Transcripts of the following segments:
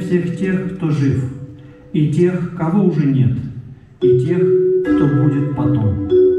всех тех, кто жив, и тех, кого уже нет, и тех, кто будет потом.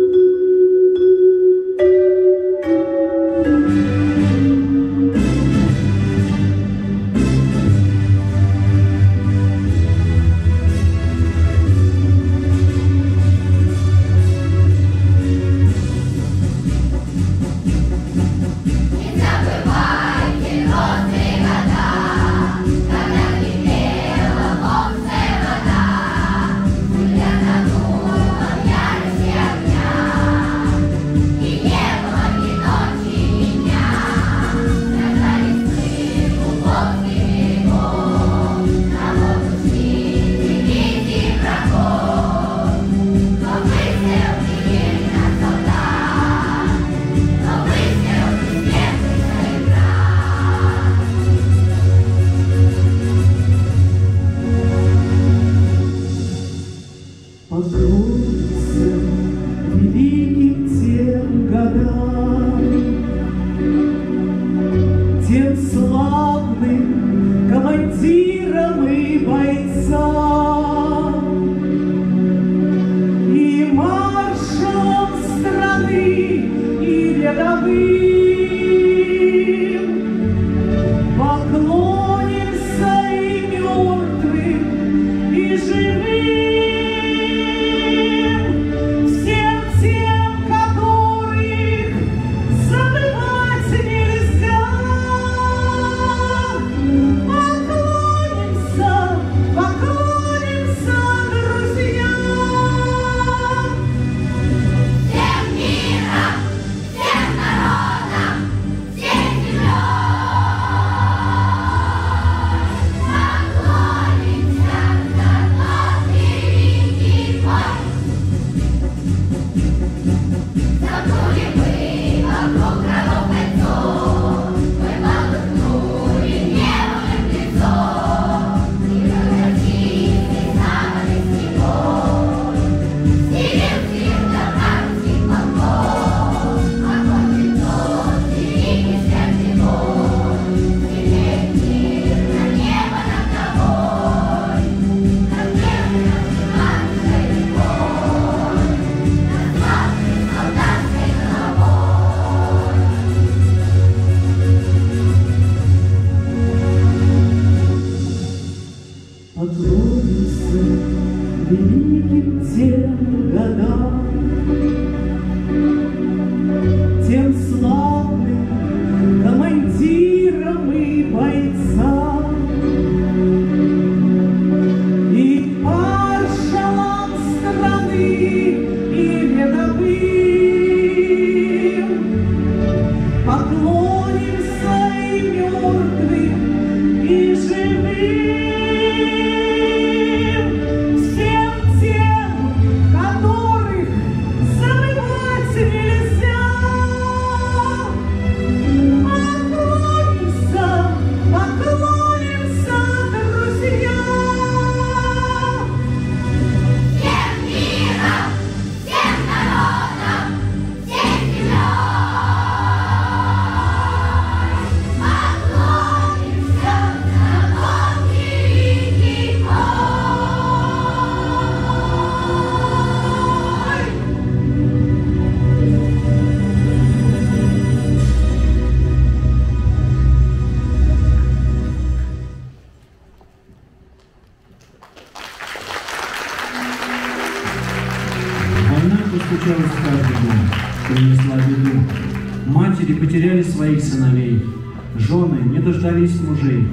Дождались мужей,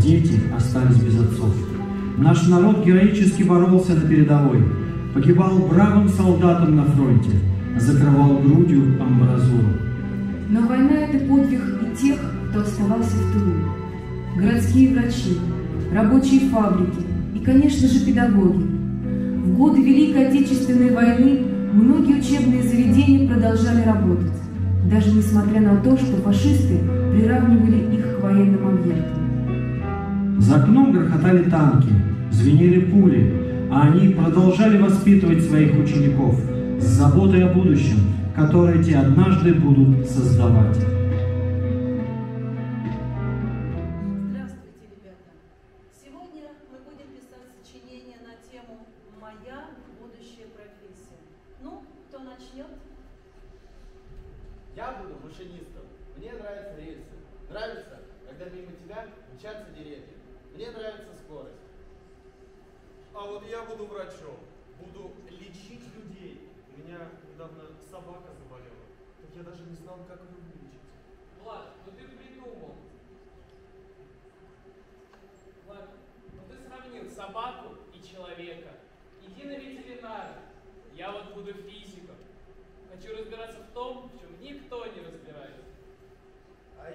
дети остались без отцов. Наш народ героически боролся на передовой, погибал бравым солдатом на фронте, закрывал грудью амбразуру. Но война — это подвиг и тех, кто оставался в тылу. Городские врачи, рабочие фабрики и, конечно же, педагоги. В годы Великой Отечественной войны многие учебные заведения продолжали работать, даже несмотря на то, что фашисты приравнивали их к военным объектам. За окном грохотали танки, звенели пули, а они продолжали воспитывать своих учеников с заботой о будущем, которое те однажды будут создавать. Моя будущая профессия. Ну, кто начнет? Я буду машинистом. Мне нравятся рельсы. Нравится, когда мимо тебя мчатся деревья. Мне нравится скорость. А вот я буду врачом. Буду лечить людей. У меня недавно собака заболела. Так я даже не знал, как ее вылечить. Влад, ну ты придумал. Влад, ну ты сравнил собаку и человека. Иди на ветеринара. Я вот буду физиком. Хочу разбираться в том,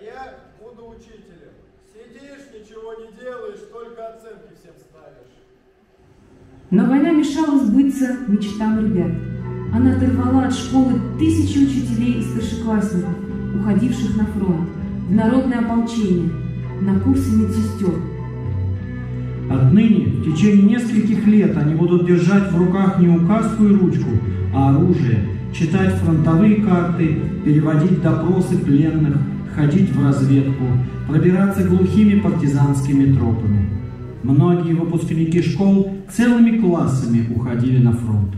я буду учителем. Сидишь, ничего не делаешь, только оценки всем ставишь. Но война мешала сбыться мечтам ребят. Она оторвала от школы тысячи учителей и старшеклассников, уходивших на фронт, в народное ополчение, на курсы медсестер. Отныне, в течение нескольких лет, они будут держать в руках не указку и ручку, а оружие, читать фронтовые карты, переводить допросы пленных, ходить в разведку, пробираться глухими партизанскими тропами. Многие выпускники школ целыми классами уходили на фронт.